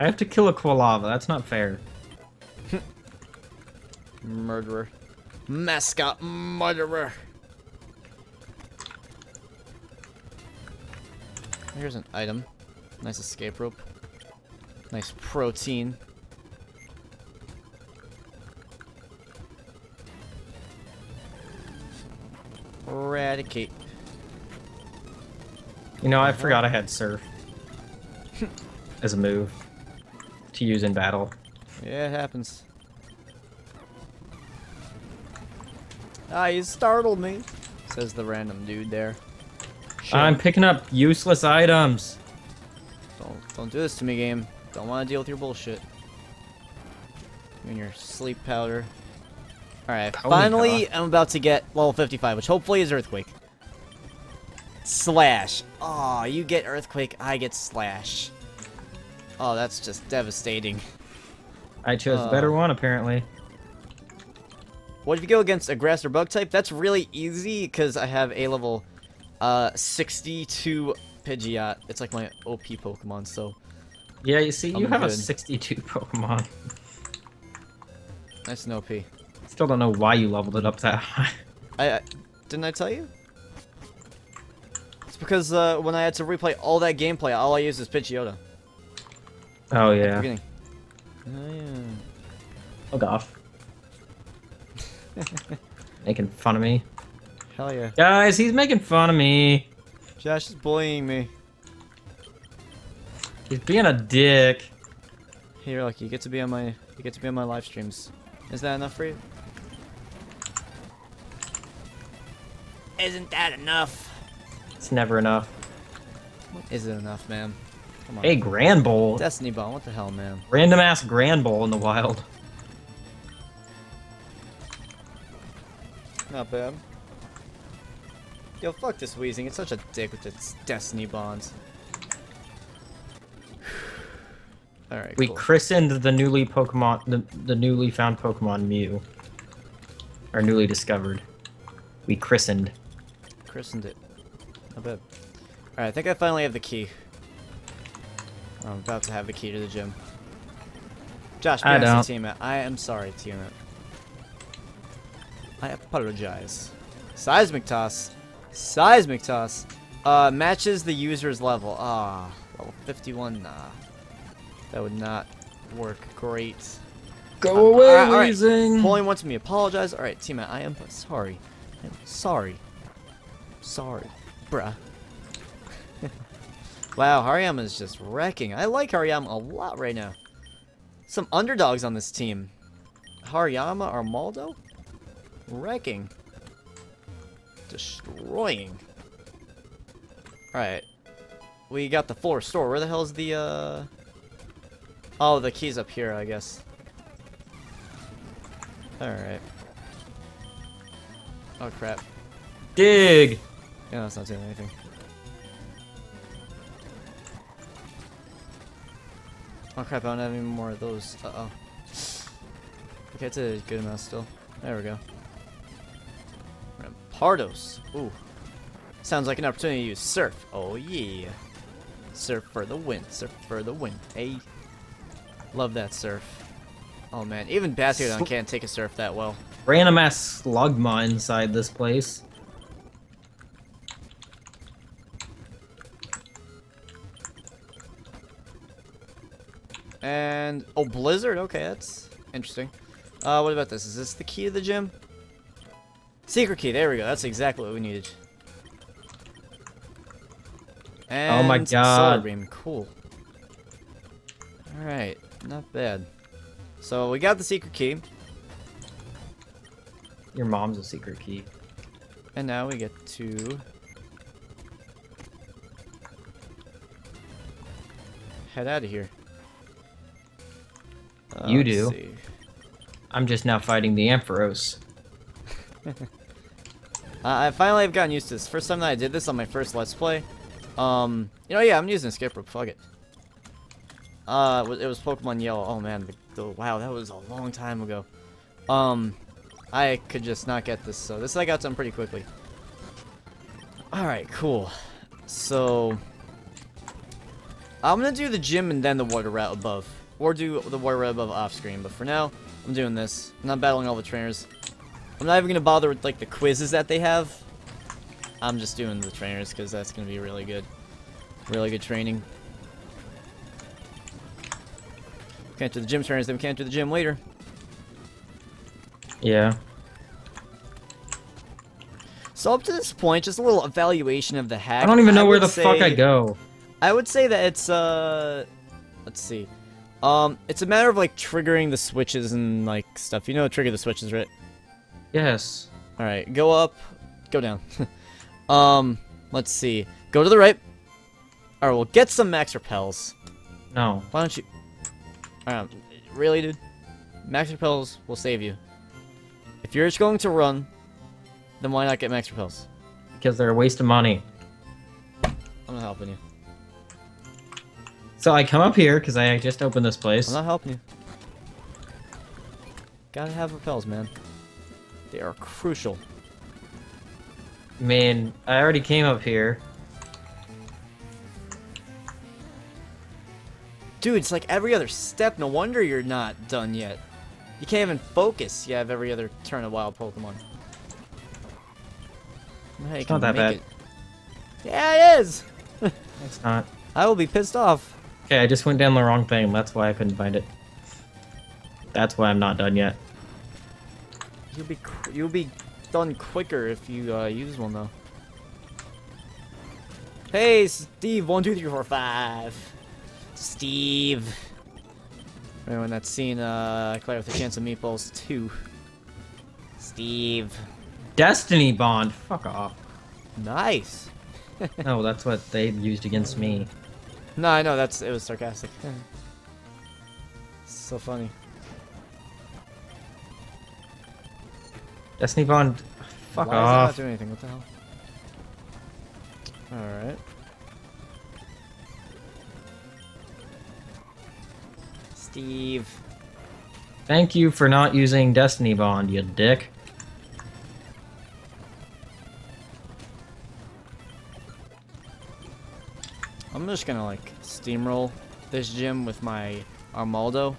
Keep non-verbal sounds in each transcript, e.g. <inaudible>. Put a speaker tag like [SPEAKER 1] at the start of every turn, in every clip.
[SPEAKER 1] I have to kill a Quilava. That's not fair. <laughs>
[SPEAKER 2] Murderer. Mascot murderer. Here's an item. Nice escape rope. Nice protein. Eradicate.
[SPEAKER 1] You know, I uh-huh. forgot I had Surf <laughs> as a move to use in battle.
[SPEAKER 2] Yeah, it happens. Ah, you startled me, says the random dude there. Shit.
[SPEAKER 1] I'm picking up useless items.
[SPEAKER 2] Don't don't do this to me, game. Don't want to deal with your bullshit. You and your sleep powder. Alright, finally
[SPEAKER 1] cough.
[SPEAKER 2] I'm about to get level 55, which hopefully is Earthquake. Slash. Oh, you get Earthquake, I get Slash. Oh, that's just devastating.
[SPEAKER 1] I chose the
[SPEAKER 2] Uh.
[SPEAKER 1] better one, apparently.
[SPEAKER 2] What if you go against a grass or bug type? That's really easy because I have a level uh, 62 Pidgeot. It's like my OP Pokemon, so
[SPEAKER 1] Yeah, you see, you
[SPEAKER 2] I'm
[SPEAKER 1] have a 62 <laughs> Pokemon.
[SPEAKER 2] That's and OP.
[SPEAKER 1] Still don't know why you leveled it up that high. <laughs>
[SPEAKER 2] I, I didn't I tell you? It's because uh, when I had to replay all that gameplay, all I used is Pidgeotto.
[SPEAKER 1] Oh,
[SPEAKER 2] At the
[SPEAKER 1] yeah.
[SPEAKER 2] beginning. Oh yeah.
[SPEAKER 1] Fuck off. <laughs> making fun of me.
[SPEAKER 2] Hell yeah.
[SPEAKER 1] Guys, he's making fun of me.
[SPEAKER 2] Josh is bullying me.
[SPEAKER 1] He's being a dick.
[SPEAKER 2] Here, look, you get to be on my you get to be on my live streams. Is that enough for you? Isn't that enough?
[SPEAKER 1] It's never enough.
[SPEAKER 2] Is it enough, man? Come on.
[SPEAKER 1] Hey, Granbull.
[SPEAKER 2] Destiny Ball, what the hell, man?
[SPEAKER 1] Random ass Granbull in the wild.
[SPEAKER 2] Not bad. Yo, fuck this Weezing. It's such a dick with its Destiny bonds. <sighs> Alright,
[SPEAKER 1] We
[SPEAKER 2] cool.
[SPEAKER 1] christened the newly Pokemon, the, the newly found Pokemon Mew. Or newly discovered. We christened.
[SPEAKER 2] Christened it. Not bad. Alright, I think I finally have the key. I'm about to have the key to the gym. Josh,
[SPEAKER 1] I
[SPEAKER 2] honest with
[SPEAKER 1] don't.
[SPEAKER 2] Tiamat. I am sorry, Tiamat. I apologize. Seismic toss. Seismic toss. Uh, matches the user's level. Ah, level 51. Nah. That would not work great.
[SPEAKER 1] Go
[SPEAKER 2] Uh,
[SPEAKER 1] away,
[SPEAKER 2] alright, alright.
[SPEAKER 1] Weezing!
[SPEAKER 2] Pulling one to me. Apologize. Alright, Tiamat, I am sorry. I'm sorry. Sorry. Bruh. Wow, Hariyama is just wrecking. I like Hariyama a lot right now. Some underdogs on this team. Hariyama, Armaldo? Wrecking. Destroying. Alright. We got the full restore. Where the hell's the, uh... Oh, the key's up here, I guess. Alright. Oh, crap.
[SPEAKER 1] Dig!
[SPEAKER 2] Yeah, that's not doing anything. Oh crap, I don't have any more of those. Uh-oh. Okay, it's a good amount still. There we go. Rampardos. Ooh. Sounds like an opportunity to use Surf. Oh yeah. Surf for the win. Surf for the win. Hey. Love that Surf. Oh man, even Bastiodon can't take a Surf that well.
[SPEAKER 1] Random ass slugma inside this place.
[SPEAKER 2] And oh, Blizzard. Okay, that's interesting. Uh, what about this? Is this the key to the gym? Secret key. There we go. That's exactly what we needed. And
[SPEAKER 1] Oh my
[SPEAKER 2] Solar
[SPEAKER 1] God.
[SPEAKER 2] beam. Cool. All right, not bad. So we got the secret key,
[SPEAKER 1] Your mom's a secret key.
[SPEAKER 2] and now we get to head out of here. Uh,
[SPEAKER 1] You do.
[SPEAKER 2] see.
[SPEAKER 1] I'm just now fighting the Ampharos. <laughs>
[SPEAKER 2] Uh, I finally have gotten used to this. First time that I did this on my first Let's Play. Um, you know, yeah, I'm using Escape Rope. Fuck it. Uh, it was, it was Pokemon Yellow. Oh man, the, the, wow, that was a long time ago. Um, I could just not get this, so this I got done pretty quickly. All right, cool. So, I'm gonna do the gym and then the water route above. Or do the War route above off screen, but for now, I'm doing this. I'm not battling all the trainers. I'm not even gonna bother with like the quizzes that they have. I'm just doing the trainers because that's gonna be really good. Really good training. Can't do the gym trainers, then we can't do the gym later.
[SPEAKER 1] Yeah.
[SPEAKER 2] So up to this point, just a little evaluation of the hack.
[SPEAKER 1] I don't even know where
[SPEAKER 2] would
[SPEAKER 1] the fuck I go.
[SPEAKER 2] I would say that it's uh let's see. Um it's a matter of like triggering the switches and like stuff. You know trigger the switches, right?
[SPEAKER 1] Yes.
[SPEAKER 2] Alright, go up, go down. <laughs> um let's see. Go to the right. Alright, we'll get some max repels.
[SPEAKER 1] No.
[SPEAKER 2] Why don't you Alright, really dude? Max repels will save you. If you're just going to run, then why not get max repels?
[SPEAKER 1] Because they're a waste of money.
[SPEAKER 2] I'm not helping you.
[SPEAKER 1] So I come up here because I just opened this place.
[SPEAKER 2] I'm not helping you. Gotta have repels, man. They are crucial.
[SPEAKER 1] Man, I already came up here.
[SPEAKER 2] Dude, it's like every other step. No wonder you're not done yet. You can't even focus. You have every other turn of wild Pokemon. I don't know how you
[SPEAKER 1] It's not that bad.
[SPEAKER 2] it. Yeah, it is! <laughs>
[SPEAKER 1] It's not.
[SPEAKER 2] I will be pissed off.
[SPEAKER 1] Okay, I just went down the wrong thing. That's why I couldn't find it. That's why I'm not done yet.
[SPEAKER 2] You'll be you'll be done quicker if you uh, use one though. Hey, Steve! One, two, three, four, five. Steve. Anyone that's seen uh, Cloudy with a Chance of Meatballs 2. Steve.
[SPEAKER 1] Destiny Bond. Fuck off.
[SPEAKER 2] Nice.
[SPEAKER 1] No, <laughs> that's what they used against me.
[SPEAKER 2] No, I know that's it was sarcastic. so funny.
[SPEAKER 1] Destiny Bond. Fuck
[SPEAKER 2] Why is it not doing anything? What the hell? All right. Steve.
[SPEAKER 1] Thank you for not using Destiny Bond, you dick.
[SPEAKER 2] Just gonna like steamroll this gym with my Armaldo.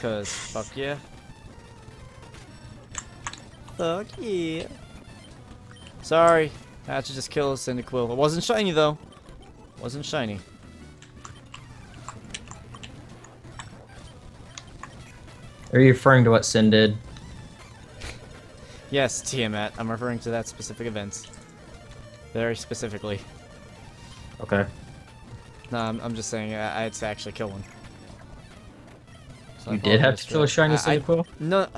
[SPEAKER 2] Cause fuck yeah. Fuck yeah. Sorry, I had to just kill a Cyndaquil. It wasn't shiny though. It Wasn't shiny.
[SPEAKER 1] Are you referring to what Sin did?
[SPEAKER 2] Yes, Tiamat. I'm referring to that specific event. Very specifically.
[SPEAKER 1] Okay.
[SPEAKER 2] No, I'm, I'm just saying I, I had to actually kill one. So
[SPEAKER 1] You did have to kill a shiny Cyndaquil?
[SPEAKER 2] No.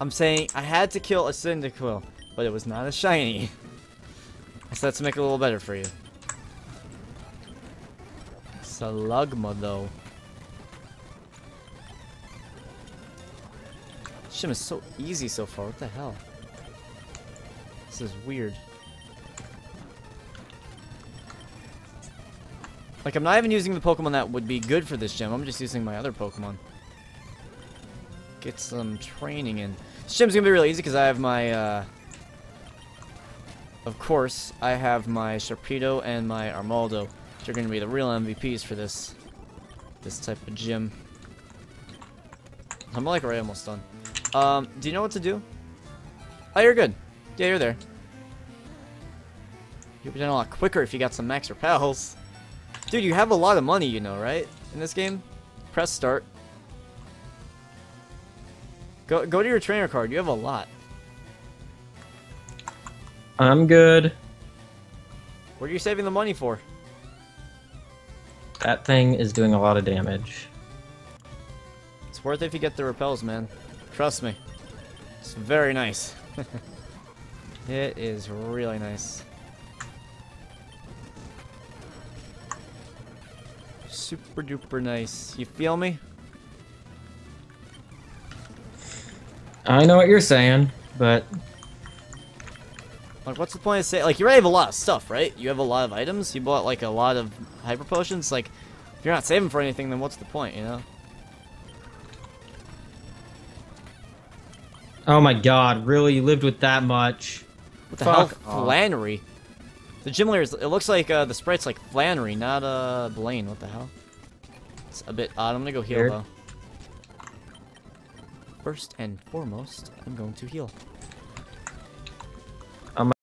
[SPEAKER 2] I'm saying I had to kill a Cyndaquil, but it was not a shiny. <laughs> So that's to make it a little better for you. Slugma, though. Gym is so easy so far. What the hell? This is weird. Like, I'm not even using the Pokemon that would be good for this gym. I'm just using my other Pokemon. Get some training in. This gym's gonna be really easy because I have my, uh... Of course, I have my Sharpedo and my Armaldo, which are gonna be the real MVPs for this, this type of gym. I'm like right almost done. Um, do you know what to do? Oh, you're good. Yeah, you're there. You'll be done a lot quicker if you got some max repels. Dude, you have a lot of money, you know, right? In this game? Press start. Go, go to your trainer card. You have a lot.
[SPEAKER 1] I'm good.
[SPEAKER 2] What are you saving the money for?
[SPEAKER 1] That thing is doing a lot of damage.
[SPEAKER 2] It's worth it if you get the repels, man. Trust me. It's very nice. <laughs> it is really nice. Super duper nice. You feel me?
[SPEAKER 1] I know what you're saying, but
[SPEAKER 2] Like, what's the point of saying? Like, you already have a lot of stuff, right? You have a lot of items. You bought like a lot of hyper potions. Like, if you're not saving for anything, then what's the point? You know?
[SPEAKER 1] oh my god, really? You lived with that much?
[SPEAKER 2] What the
[SPEAKER 1] Fuck
[SPEAKER 2] hell,
[SPEAKER 1] off.
[SPEAKER 2] Flannery? The gym leader, is, it looks like uh, the sprite's like Flannery, not uh, Blaine. What the hell? It's a bit odd. I'm gonna go heal
[SPEAKER 1] Weird.
[SPEAKER 2] though. First and foremost, I'm going to heal.